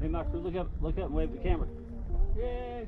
Hey, Max, look up, look up and wave the camera. Yay!